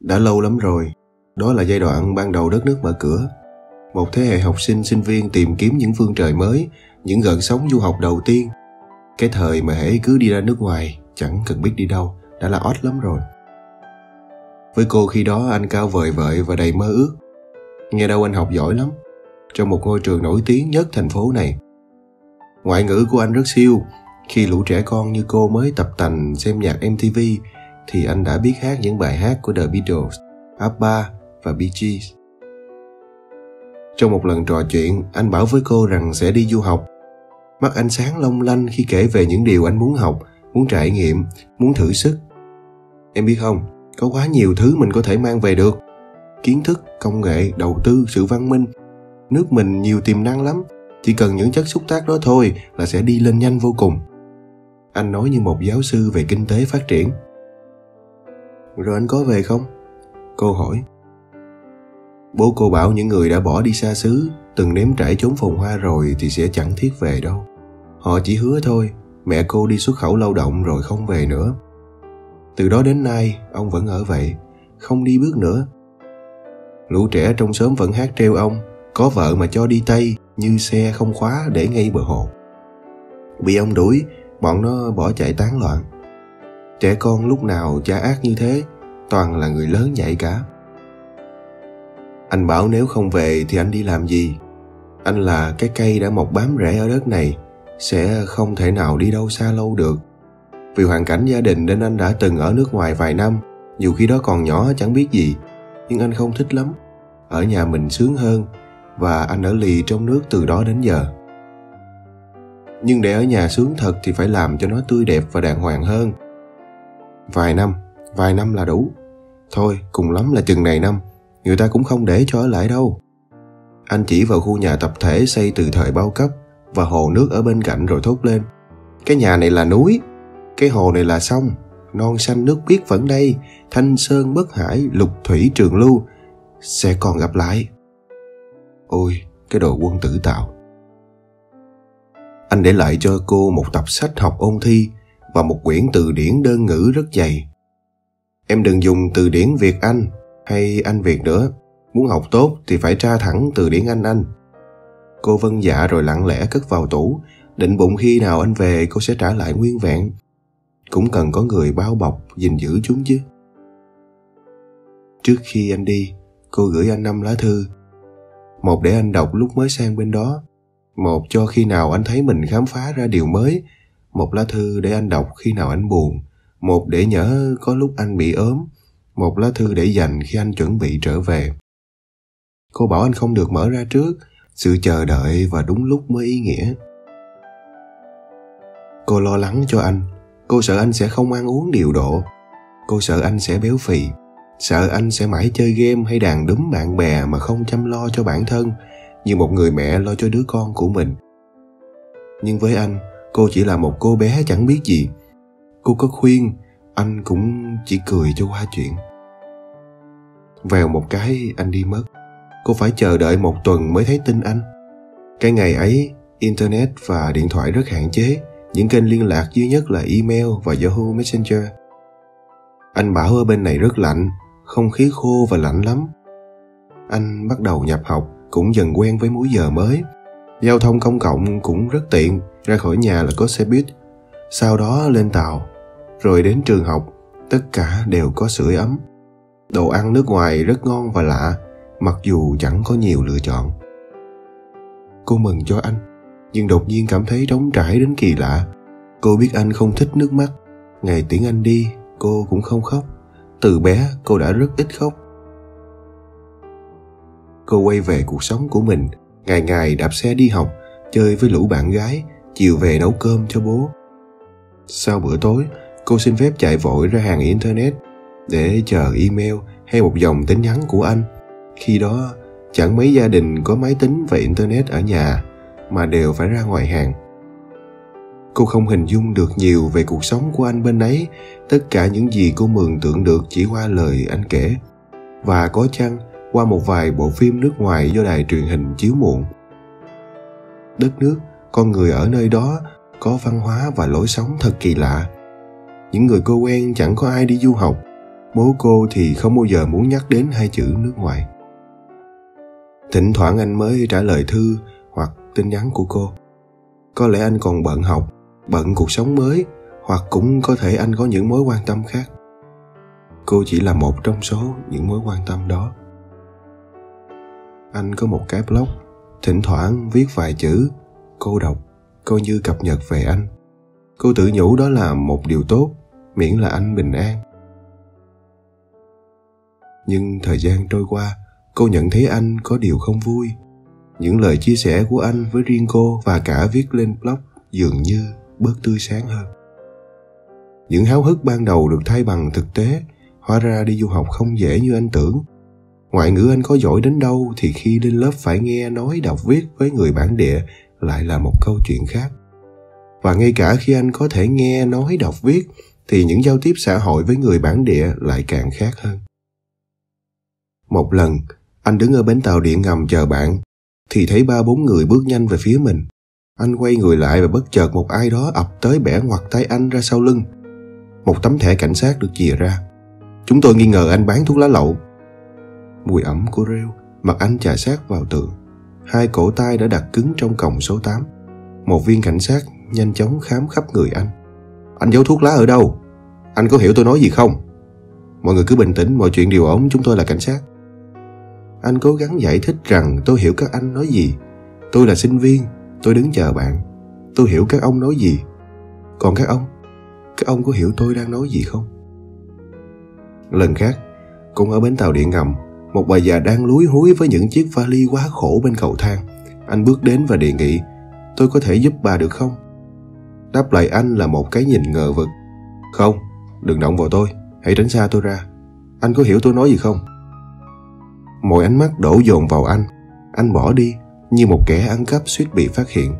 Đã lâu lắm rồi, đó là giai đoạn ban đầu đất nước mở cửa. Một thế hệ học sinh sinh viên tìm kiếm những phương trời mới, những gợn sóng du học đầu tiên. Cái thời mà hễ cứ đi ra nước ngoài, chẳng cần biết đi đâu, đã là ót lắm rồi. Với cô khi đó anh cao vời vợi và đầy mơ ước. Nghe đâu anh học giỏi lắm, trong một ngôi trường nổi tiếng nhất thành phố này. Ngoại ngữ của anh rất siêu, khi lũ trẻ con như cô mới tập tành xem nhạc MTV thì anh đã biết hát những bài hát của The Beatles, ABBA và Bee Gees. Trong một lần trò chuyện, anh bảo với cô rằng sẽ đi du học. Mắt anh sáng long lanh khi kể về những điều anh muốn học, muốn trải nghiệm, muốn thử sức. Em biết không, có quá nhiều thứ mình có thể mang về được. Kiến thức, công nghệ, đầu tư, sự văn minh. Nước mình nhiều tiềm năng lắm, chỉ cần những chất xúc tác đó thôi là sẽ đi lên nhanh vô cùng. Anh nói như một giáo sư về kinh tế phát triển. Rồi anh có về không? Cô hỏi. Bố cô bảo những người đã bỏ đi xa xứ, từng nếm trải chốn phồn hoa rồi thì sẽ chẳng thiết về đâu. Họ chỉ hứa thôi, mẹ cô đi xuất khẩu lao động rồi không về nữa. Từ đó đến nay, ông vẫn ở vậy, không đi bước nữa. Lũ trẻ trong xóm vẫn hát treo ông, có vợ mà cho đi Tây như xe không khóa để ngay bờ hồ. Bị ông đuổi, bọn nó bỏ chạy tán loạn. Trẻ con lúc nào cha ác như thế, toàn là người lớn dạy cả. Anh bảo nếu không về thì anh đi làm gì? Anh là cái cây đã mọc bám rễ ở đất này, sẽ không thể nào đi đâu xa lâu được. Vì hoàn cảnh gia đình nên anh đã từng ở nước ngoài vài năm, dù khi đó còn nhỏ chẳng biết gì, nhưng anh không thích lắm. Ở nhà mình sướng hơn và anh ở lì trong nước từ đó đến giờ. Nhưng để ở nhà sướng thật thì phải làm cho nó tươi đẹp và đàng hoàng hơn. Vài năm, vài năm là đủ. Thôi, cùng lắm là chừng này năm, người ta cũng không để cho ở lại đâu. Anh chỉ vào khu nhà tập thể xây từ thời bao cấp và hồ nước ở bên cạnh rồi thốt lên. Cái nhà này là núi, cái hồ này là sông, non xanh nước biếc vẫn đây, thanh sơn bất hải, lục thủy trường lưu, sẽ còn gặp lại. Ôi, cái đồ quân tử tạo. Anh để lại cho cô một tập sách học ôn thi và một quyển từ điển đơn ngữ rất dày. Em đừng dùng từ điển Việt Anh hay Anh Việt nữa. Muốn học tốt thì phải tra thẳng từ điển Anh Anh. Cô vân dạ rồi lặng lẽ cất vào tủ, định bụng khi nào anh về cô sẽ trả lại nguyên vẹn. Cũng cần có người bao bọc, gìn giữ chúng chứ. Trước khi anh đi, cô gửi anh năm lá thư. Một để anh đọc lúc mới sang bên đó, một cho khi nào anh thấy mình khám phá ra điều mới, một lá thư để anh đọc khi nào anh buồn, một để nhớ có lúc anh bị ốm, một lá thư để dành khi anh chuẩn bị trở về. Cô bảo anh không được mở ra trước, sự chờ đợi và đúng lúc mới ý nghĩa. Cô lo lắng cho anh, cô sợ anh sẽ không ăn uống điều độ, cô sợ anh sẽ béo phì, sợ anh sẽ mãi chơi game hay đàn đúm bạn bè mà không chăm lo cho bản thân như một người mẹ lo cho đứa con của mình. Nhưng với anh, cô chỉ là một cô bé chẳng biết gì. Cô có khuyên, anh cũng chỉ cười cho qua chuyện. Vèo một cái anh đi mất. Cô phải chờ đợi một tuần mới thấy tin anh. Cái ngày ấy, Internet và điện thoại rất hạn chế. Những kênh liên lạc duy nhất là email và Yahoo Messenger. Anh bảo ở bên này rất lạnh, không khí khô và lạnh lắm. Anh bắt đầu nhập học, cũng dần quen với múi giờ mới. Giao thông công cộng cũng rất tiện, ra khỏi nhà là có xe buýt. Sau đó lên tàu, rồi đến trường học, tất cả đều có sưởi ấm. Đồ ăn nước ngoài rất ngon và lạ, mặc dù chẳng có nhiều lựa chọn. Cô mừng cho anh, nhưng đột nhiên cảm thấy trống trải đến kỳ lạ. Cô biết anh không thích nước mắt. Ngày tiễn anh đi, cô cũng không khóc. Từ bé, cô đã rất ít khóc. Cô quay về cuộc sống của mình, ngày ngày đạp xe đi học, chơi với lũ bạn gái, chiều về nấu cơm cho bố. Sau bữa tối, cô xin phép chạy vội ra hàng internet để chờ email hay một dòng tin nhắn của anh. Khi đó, chẳng mấy gia đình có máy tính và internet ở nhà mà đều phải ra ngoài hàng. Cô không hình dung được nhiều về cuộc sống của anh bên ấy, tất cả những gì cô mường tượng được chỉ qua lời anh kể. Và có chăng qua một vài bộ phim nước ngoài do đài truyền hình chiếu muộn. đất nước con người ở nơi đó có văn hóa và lối sống thật kỳ lạ. Những người cô quen chẳng có ai đi du học. Bố cô thì không bao giờ muốn nhắc đến hai chữ nước ngoài. Thỉnh thoảng anh mới trả lời thư hoặc tin nhắn của cô. Có lẽ anh còn bận học bận cuộc sống mới hoặc cũng có thể anh có những mối quan tâm khác. Cô chỉ là một trong số những mối quan tâm đó. Anh có một cái blog, thỉnh thoảng viết vài chữ, cô đọc, coi như cập nhật về anh. Cô tự nhủ đó là một điều tốt, miễn là anh bình an. Nhưng thời gian trôi qua, cô nhận thấy anh có điều không vui. Những lời chia sẻ của anh với riêng cô và cả viết lên blog dường như bớt tươi sáng hơn. Những háo hức ban đầu được thay bằng thực tế, hóa ra đi du học không dễ như anh tưởng. Ngoại ngữ anh có giỏi đến đâu thì khi lên lớp phải nghe nói, đọc, viết với người bản địa lại là một câu chuyện khác. Và ngay cả khi anh có thể nghe, nói, đọc, viết thì những giao tiếp xã hội với người bản địa lại càng khác hơn. Một lần, anh đứng ở bến tàu điện ngầm chờ bạn thì thấy ba bốn người bước nhanh về phía mình anh quay người lại và bất chợt một ai đó ập tới bẻ ngoặt tay anh ra sau lưng. Một tấm thẻ cảnh sát được chìa ra. Chúng tôi nghi ngờ anh bán thuốc lá lậu. Mùi ẩm của rêu, mặt anh chà sát vào tường. Hai cổ tay đã đặt cứng trong còng số 8 một viên cảnh sát nhanh chóng khám khắp người anh. Anh giấu thuốc lá ở đâu? Anh có hiểu tôi nói gì không? Mọi người cứ bình tĩnh, mọi chuyện đều ổn, chúng tôi là cảnh sát. Anh cố gắng giải thích rằng tôi hiểu các anh nói gì. Tôi là sinh viên tôi đứng chờ bạn. Tôi hiểu các ông nói gì. Còn các ông? Các ông có hiểu tôi đang nói gì không? Lần khác, cũng ở bến tàu điện ngầm, một bà già đang lúi húi với những chiếc vali quá khổ bên cầu thang. Anh bước đến và đề nghị, tôi có thể giúp bà được không? Đáp lại anh là một cái nhìn ngờ vực. Không, đừng động vào tôi. Hãy tránh xa tôi ra. Anh có hiểu tôi nói gì không? Mọi ánh mắt đổ dồn vào anh. Anh bỏ đi như một kẻ ăn cắp suýt bị phát hiện.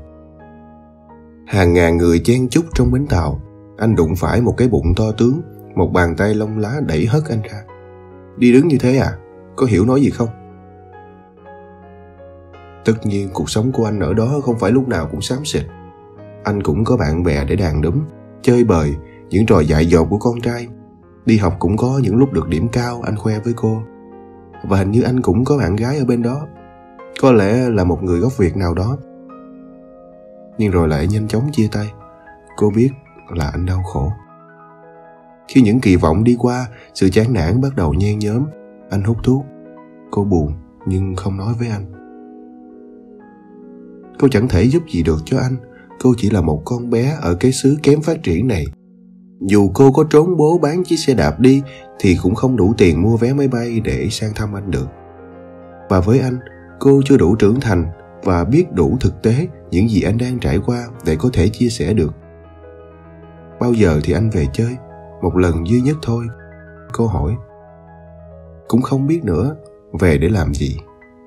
Hàng ngàn người chen chúc trong bến tàu. Anh đụng phải một cái bụng to tướng, một bàn tay lông lá đẩy hất anh ra. Đi đứng như thế à? Có hiểu nói gì không? Tất nhiên cuộc sống của anh ở đó không phải lúc nào cũng xám xịt. Anh cũng có bạn bè để đàn đúm, chơi bời, những trò dại dột của con trai. Đi học cũng có những lúc được điểm cao, anh khoe với cô. Và hình như anh cũng có bạn gái ở bên đó có lẽ là một người gốc việt nào đó. Nhưng rồi lại nhanh chóng chia tay. Cô biết là anh đau khổ. Khi những kỳ vọng đi qua, sự chán nản bắt đầu nhen nhóm. Anh hút thuốc. Cô buồn, nhưng không nói với anh. Cô chẳng thể giúp gì được cho anh. Cô chỉ là một con bé ở cái xứ kém phát triển này. Dù cô có trốn bố bán chiếc xe đạp đi, thì cũng không đủ tiền mua vé máy bay để sang thăm anh được. Và với anh cô chưa đủ trưởng thành và biết đủ thực tế những gì anh đang trải qua để có thể chia sẻ được. Bao giờ thì anh về chơi? Một lần duy nhất thôi. Cô hỏi. Cũng không biết nữa, về để làm gì?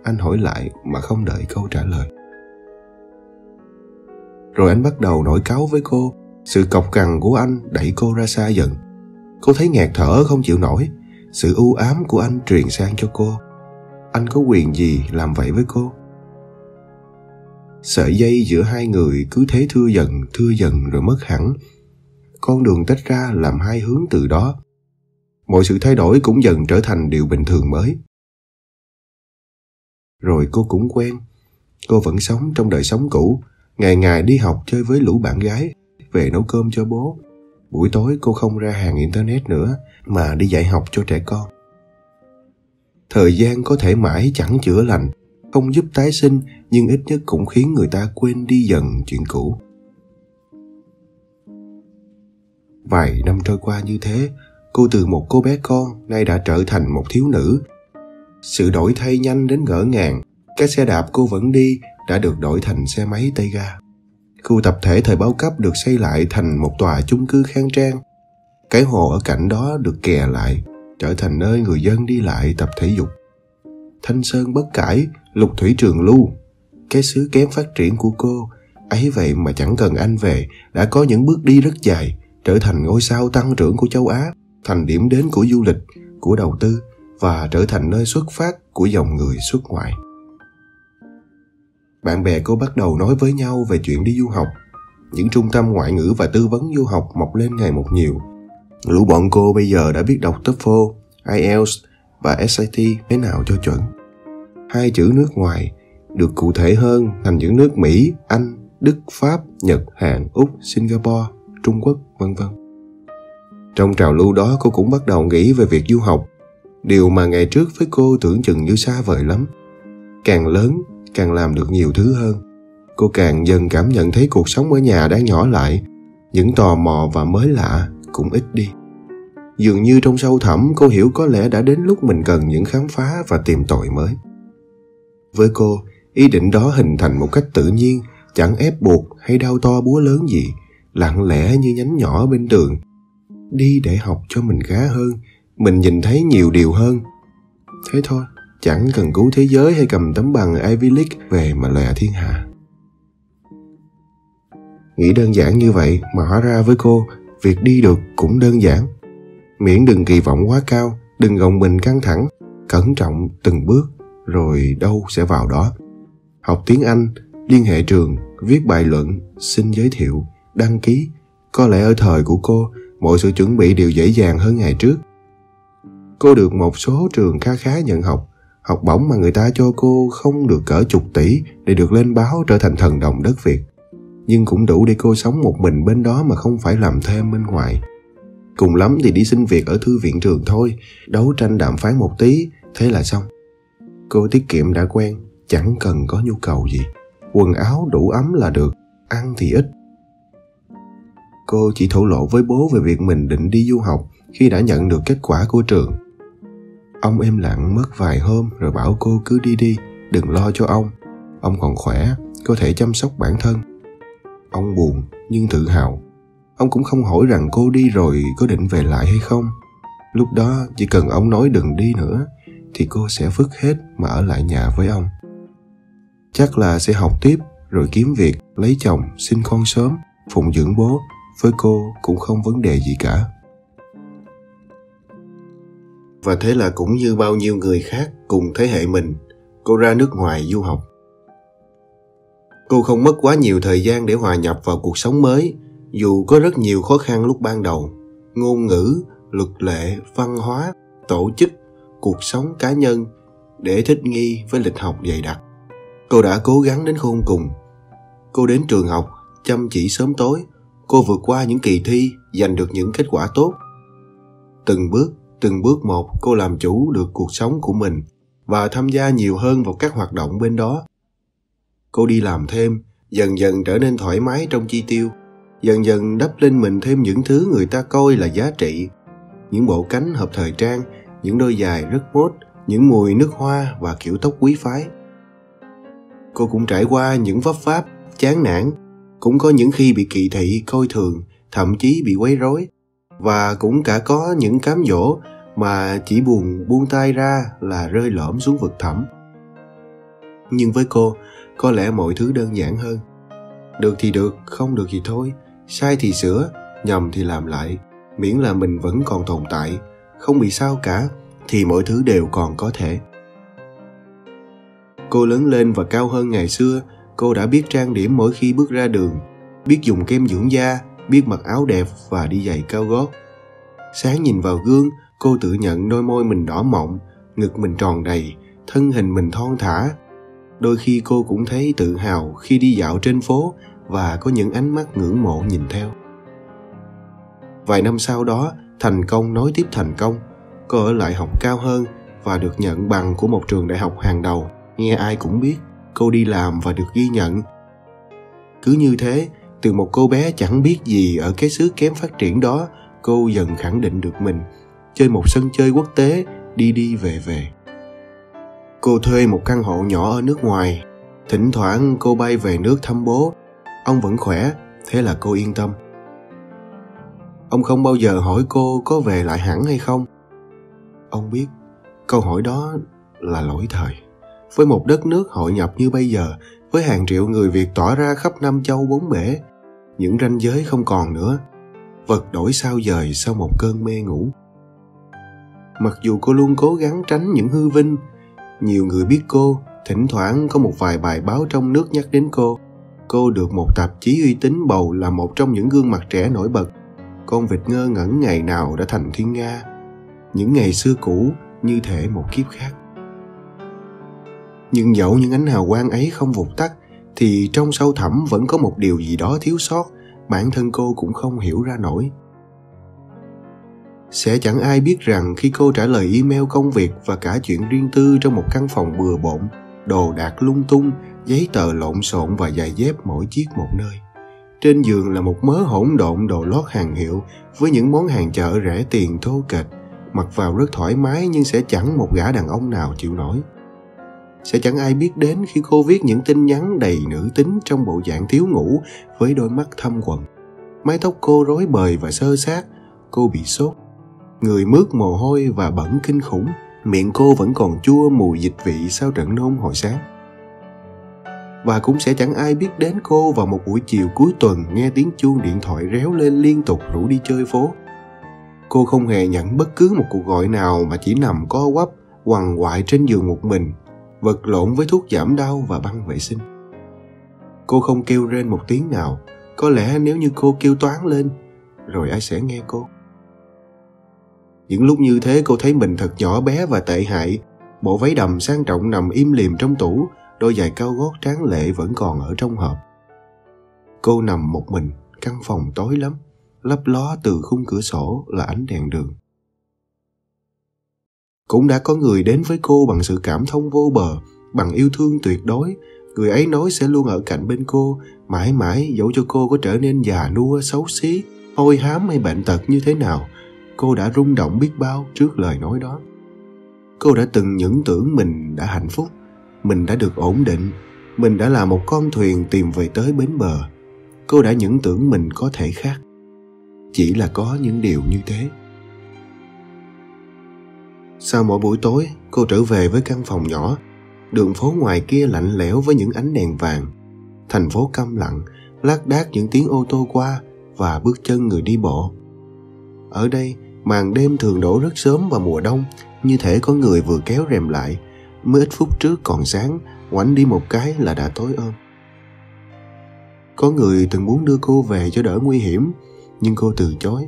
Anh hỏi lại mà không đợi câu trả lời. Rồi anh bắt đầu nổi cáu với cô. Sự cọc cằn của anh đẩy cô ra xa dần. Cô thấy nghẹt thở không chịu nổi. Sự u ám của anh truyền sang cho cô anh có quyền gì làm vậy với cô? Sợi dây giữa hai người cứ thế thưa dần thưa dần rồi mất hẳn. Con đường tách ra làm hai hướng từ đó. Mọi sự thay đổi cũng dần trở thành điều bình thường mới. Rồi cô cũng quen. Cô vẫn sống trong đời sống cũ. Ngày ngày đi học chơi với lũ bạn gái, về nấu cơm cho bố. Buổi tối cô không ra hàng internet nữa, mà đi dạy học cho trẻ con thời gian có thể mãi chẳng chữa lành, không giúp tái sinh, nhưng ít nhất cũng khiến người ta quên đi dần chuyện cũ. Vài năm trôi qua như thế, cô từ một cô bé con nay đã trở thành một thiếu nữ. Sự đổi thay nhanh đến ngỡ ngàng cái xe đạp cô vẫn đi đã được đổi thành xe máy tay ga. Khu tập thể thời bao cấp được xây lại thành một tòa chung cư khang trang. Cái hồ ở cạnh đó được kè lại trở thành nơi người dân đi lại tập thể dục thanh sơn bất cải, lục thủy trường lưu cái xứ kém phát triển của cô, ấy vậy mà chẳng cần anh về, đã có những bước đi rất dài, trở thành ngôi sao tăng trưởng của châu á, thành điểm đến của du lịch, của đầu tư, và trở thành nơi xuất phát của dòng người xuất ngoại bạn bè cô bắt đầu nói với nhau về chuyện đi du học. Những trung tâm ngoại ngữ và tư vấn du học mọc lên ngày một nhiều. Lũ bọn cô bây giờ đã biết đọc TOEFL, IELTS và SAT thế nào cho chuẩn. Hai chữ nước ngoài được cụ thể hơn thành những nước Mỹ, Anh, Đức, Pháp, Nhật, Hàn, Úc, Singapore, Trung Quốc, vân vân. Trong trào lưu đó cô cũng bắt đầu nghĩ về việc du học, điều mà ngày trước với cô tưởng chừng như xa vời lắm. Càng lớn, càng làm được nhiều thứ hơn. Cô càng dần cảm nhận thấy cuộc sống ở nhà đang nhỏ lại, những tò mò và mới lạ cũng ít đi. Dường như trong sâu thẳm cô hiểu có lẽ đã đến lúc mình cần những khám phá và tìm tòi mới. Với cô, ý định đó hình thành một cách tự nhiên, chẳng ép buộc hay đau to búa lớn gì, lặng lẽ như nhánh nhỏ bên tường. Đi để học cho mình khá hơn, mình nhìn thấy nhiều điều hơn. Thế thôi, chẳng cần cứu thế giới hay cầm tấm bằng Ivy League về mà lòe thiên hạ. Nghĩ đơn giản như vậy mà hóa ra với cô, việc đi được cũng đơn giản. Miễn đừng kỳ vọng quá cao, đừng gồng mình căng thẳng, cẩn trọng từng bước, rồi đâu sẽ vào đó. Học tiếng Anh, liên hệ trường, viết bài luận, xin giới thiệu, đăng ký. Có lẽ ở thời của cô, mọi sự chuẩn bị đều dễ dàng hơn ngày trước. Cô được một số trường khá khá nhận học, học bổng mà người ta cho cô không được cỡ chục tỷ để được lên báo trở thành thần đồng đất Việt. Nhưng cũng đủ để cô sống một mình bên đó mà không phải làm thêm bên ngoài. Cùng lắm thì đi xin việc ở thư viện trường thôi, đấu tranh đàm phán một tí, thế là xong. Cô tiết kiệm đã quen, chẳng cần có nhu cầu gì. Quần áo đủ ấm là được, ăn thì ít. Cô chỉ thổ lộ với bố về việc mình định đi du học khi đã nhận được kết quả của trường. Ông im lặng mất vài hôm rồi bảo cô cứ đi đi, đừng lo cho ông. Ông còn khỏe, có thể chăm sóc bản thân. Ông buồn nhưng tự hào. Ông cũng không hỏi rằng cô đi rồi có định về lại hay không. Lúc đó chỉ cần ông nói đừng đi nữa thì cô sẽ vứt hết mà ở lại nhà với ông. Chắc là sẽ học tiếp rồi kiếm việc, lấy chồng, sinh con sớm, phụng dưỡng bố. Với cô cũng không vấn đề gì cả. Và thế là cũng như bao nhiêu người khác cùng thế hệ mình, cô ra nước ngoài du học. Cô không mất quá nhiều thời gian để hòa nhập vào cuộc sống mới, dù có rất nhiều khó khăn lúc ban đầu. Ngôn ngữ, luật lệ, văn hóa, tổ chức, cuộc sống cá nhân để thích nghi với lịch học dày đặc. Cô đã cố gắng đến khôn cùng. Cô đến trường học, chăm chỉ sớm tối, cô vượt qua những kỳ thi, giành được những kết quả tốt. Từng bước, từng bước một cô làm chủ được cuộc sống của mình và tham gia nhiều hơn vào các hoạt động bên đó. Cô đi làm thêm, dần dần trở nên thoải mái trong chi tiêu, dần dần đắp lên mình thêm những thứ người ta coi là giá trị, những bộ cánh hợp thời trang, những đôi giày rất mốt, những mùi nước hoa và kiểu tóc quý phái. Cô cũng trải qua những vấp pháp, chán nản, cũng có những khi bị kỳ thị, coi thường, thậm chí bị quấy rối. Và cũng cả có những cám dỗ mà chỉ buồn buông tay ra là rơi lõm xuống vực thẳm. Nhưng với cô có lẽ mọi thứ đơn giản hơn được thì được không được thì thôi sai thì sửa nhầm thì làm lại miễn là mình vẫn còn tồn tại không bị sao cả thì mọi thứ đều còn có thể cô lớn lên và cao hơn ngày xưa cô đã biết trang điểm mỗi khi bước ra đường biết dùng kem dưỡng da biết mặc áo đẹp và đi giày cao gót. Sáng nhìn vào gương, cô tự nhận đôi môi mình đỏ mọng, ngực mình tròn đầy, thân hình mình thon thả. Đôi khi cô cũng thấy tự hào khi đi dạo trên phố và có những ánh mắt ngưỡng mộ nhìn theo. Vài năm sau đó, thành công nối tiếp thành công, cô ở lại học cao hơn và được nhận bằng của một trường đại học hàng đầu. Nghe ai cũng biết, cô đi làm và được ghi nhận. Cứ như thế, từ một cô bé chẳng biết gì ở cái xứ kém phát triển đó cô dần khẳng định được mình chơi một sân chơi quốc tế đi đi về về cô thuê một căn hộ nhỏ ở nước ngoài. Thỉnh thoảng cô bay về nước thăm bố. Ông vẫn khỏe thế là cô yên tâm. Ông không bao giờ hỏi cô có về lại hẳn hay không. Ông biết câu hỏi đó là lỗi thời. Với một đất nước hội nhập như bây giờ với hàng triệu người Việt tỏa ra khắp năm châu bốn bể, những ranh giới không còn nữa, vật đổi sao dời sau một cơn mê ngủ. Mặc dù cô luôn cố gắng tránh những hư vinh, nhiều người biết cô Thỉnh thoảng có một vài bài báo trong nước nhắc đến cô. Cô được một tạp chí uy tín bầu là một trong những gương mặt trẻ nổi bật. Con vịt ngơ ngẩn ngày nào đã thành thiên nga. Những ngày xưa cũ như thể một kiếp khác. Nhưng dẫu những ánh hào quang ấy không vụt tắt, thì trong sâu thẳm vẫn có một điều gì đó thiếu sót, bản thân cô cũng không hiểu ra nổi. Sẽ chẳng ai biết rằng khi cô trả lời email công việc và cả chuyện riêng tư trong một căn phòng bừa bộn, đồ đạc lung tung, giấy tờ lộn xộn và giày dép mỗi chiếc một nơi. Trên giường là một mớ hỗn độn đồ lót hàng hiệu với những món hàng chợ rẻ tiền thô kệch, mặc vào rất thoải mái nhưng sẽ chẳng một gã đàn ông nào chịu nổi. Sẽ chẳng ai biết đến khi cô viết những tin nhắn đầy nữ tính trong bộ dạng thiếu ngủ với đôi mắt thâm quầng, Mái tóc cô rối bời và sơ sát, cô bị sốt. Người mướt mồ hôi và bẩn kinh khủng, miệng cô vẫn còn chua mùi dịch vị sau trận nôn hồi sáng và cũng sẽ chẳng ai biết đến cô vào một buổi chiều cuối tuần nghe tiếng chuông điện thoại réo lên liên tục rủ đi chơi phố. Cô không hề nhận bất cứ một cuộc gọi nào mà chỉ nằm co quắp, quằn quại trên giường một mình, vật lộn với thuốc giảm đau và băng vệ sinh. Cô không kêu rên một tiếng nào, có lẽ nếu như cô kêu toán lên, rồi ai sẽ nghe cô. Những lúc như thế cô thấy mình thật nhỏ bé và tệ hại, bộ váy đầm sang trọng nằm im lìm trong tủ, đôi giày cao gót tráng lệ vẫn còn ở trong hộp. Cô nằm một mình, căn phòng tối lắm, lấp ló từ khung cửa sổ là ánh đèn đường. Cũng đã có người đến với cô bằng sự cảm thông vô bờ, bằng yêu thương tuyệt đối. Người ấy nói sẽ luôn ở cạnh bên cô, mãi mãi dẫu cho cô có trở nên già nua, xấu xí, hôi hám hay bệnh tật như thế nào. Cô đã rung động biết bao trước lời nói đó. Cô đã từng những tưởng mình đã hạnh phúc, mình đã được ổn định mình đã là một con thuyền tìm về tới bến bờ. Cô đã những tưởng mình có thể khác. Chỉ là có những điều như thế. Sau mỗi buổi tối cô trở về với căn phòng nhỏ. Đường phố ngoài kia lạnh lẽo với những ánh đèn vàng. Thành phố câm lặng lác đác những tiếng ô tô qua và bước chân người đi bộ. Ở đây màn đêm thường đổ rất sớm vào mùa đông, như thể có người vừa kéo rèm lại. Mới ít phút trước còn sáng, ngoảnh đi một cái là đã tối ôm có người từng muốn đưa cô về cho đỡ nguy hiểm, nhưng cô từ chối.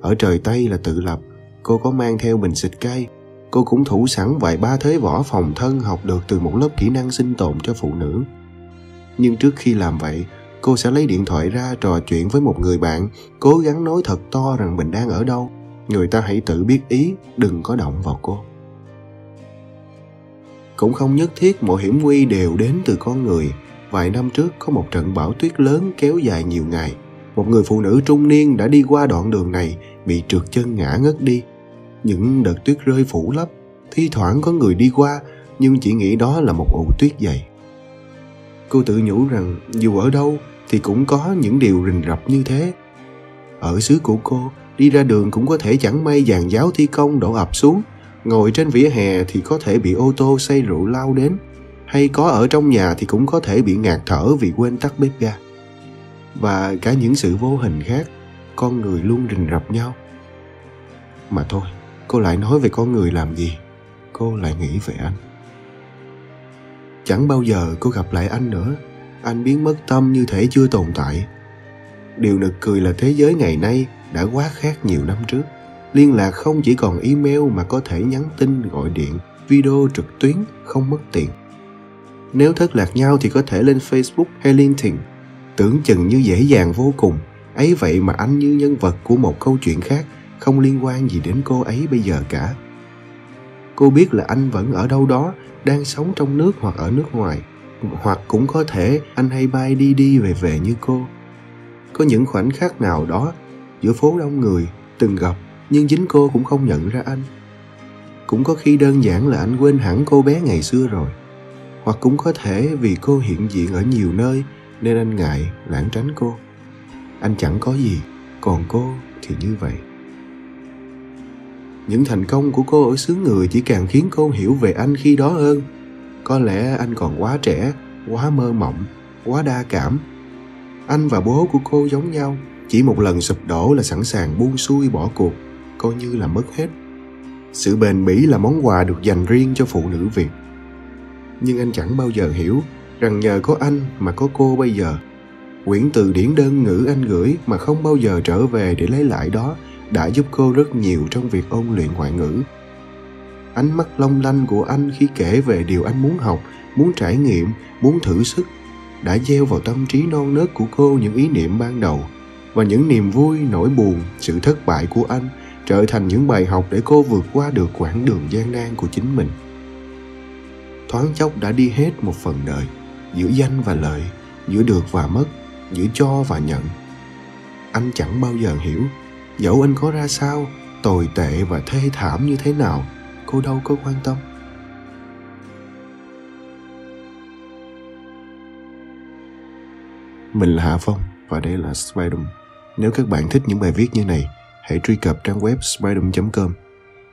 Ở trời tây là tự lập, cô có mang theo bình xịt cay. Cô cũng thủ sẵn vài ba thế võ phòng thân học được từ một lớp kỹ năng sinh tồn cho phụ nữ. Nhưng trước khi làm vậy, cô sẽ lấy điện thoại ra trò chuyện với một người bạn, cố gắng nói thật to rằng mình đang ở đâu người ta hãy tự biết ý, đừng có động vào cô. Cũng không nhất thiết mọi hiểm nguy đều đến từ con người. Vài năm trước, có một trận bão tuyết lớn kéo dài nhiều ngày. Một người phụ nữ trung niên đã đi qua đoạn đường này, bị trượt chân ngã ngất đi. Những đợt tuyết rơi phủ lấp, thi thoảng có người đi qua, nhưng chỉ nghĩ đó là một ụ tuyết dày. Cô tự nhủ rằng, dù ở đâu thì cũng có những điều rình rập như thế. Ở xứ của cô đi ra đường cũng có thể chẳng may dàn giáo thi công đổ ập xuống. Ngồi trên vỉa hè thì có thể bị ô tô say rượu lao đến. Hay có ở trong nhà thì cũng có thể bị ngạt thở vì quên tắt bếp ga. Và cả những sự vô hình khác, con người luôn rình rập nhau. Mà thôi, cô lại nói về con người làm gì? Cô lại nghĩ về anh. Chẳng bao giờ cô gặp lại anh nữa. Anh biến mất tâm như thể chưa tồn tại. Điều nực cười là thế giới ngày nay đã quá khác nhiều năm trước. Liên lạc không chỉ còn email mà có thể nhắn tin, gọi điện, video trực tuyến, không mất tiền. Nếu thất lạc nhau thì có thể lên facebook hay linkedin. Tưởng chừng như dễ dàng vô cùng. Ấy vậy mà anh như nhân vật của một câu chuyện khác, không liên quan gì đến cô ấy bây giờ cả. Cô biết là anh vẫn ở đâu đó, đang sống trong nước hoặc ở nước ngoài. Hoặc cũng có thể anh hay bay đi đi về về như cô. Có những khoảnh khắc nào đó giữa phố đông người, từng gặp, nhưng chính cô cũng không nhận ra anh. Cũng có khi đơn giản là anh quên hẳn cô bé ngày xưa rồi, hoặc cũng có thể vì cô hiện diện ở nhiều nơi nên anh ngại lãng tránh cô. Anh chẳng có gì, còn cô thì như vậy. Những thành công của cô ở xứ người chỉ càng khiến cô hiểu về anh khi đó hơn. Có lẽ anh còn quá trẻ, quá mơ mộng, quá đa cảm. Anh và bố của cô giống nhau chỉ một lần sụp đổ là sẵn sàng buông xuôi bỏ cuộc, coi như là mất hết. Sự bền bỉ là món quà được dành riêng cho phụ nữ việt. Nhưng anh chẳng bao giờ hiểu rằng nhờ có anh mà có cô bây giờ. Quyển từ điển đơn ngữ anh gửi mà không bao giờ trở về để lấy lại đó đã giúp cô rất nhiều trong việc ôn luyện ngoại ngữ. Ánh mắt long lanh của anh khi kể về điều anh muốn học, muốn trải nghiệm, muốn thử sức đã gieo vào tâm trí non nớt của cô những ý niệm ban đầu và những niềm vui, nỗi buồn, sự thất bại của anh trở thành những bài học để cô vượt qua được quãng đường gian nan của chính mình. Thoáng chốc đã đi hết một phần đời, giữa danh và lợi, giữa được và mất, giữa cho và nhận. Anh chẳng bao giờ hiểu, dẫu anh có ra sao, tồi tệ và thê thảm như thế nào, cô đâu có quan tâm. Mình là hạ phong và đây là spider nếu các bạn thích những bài viết như này, hãy truy cập trang web spidum.com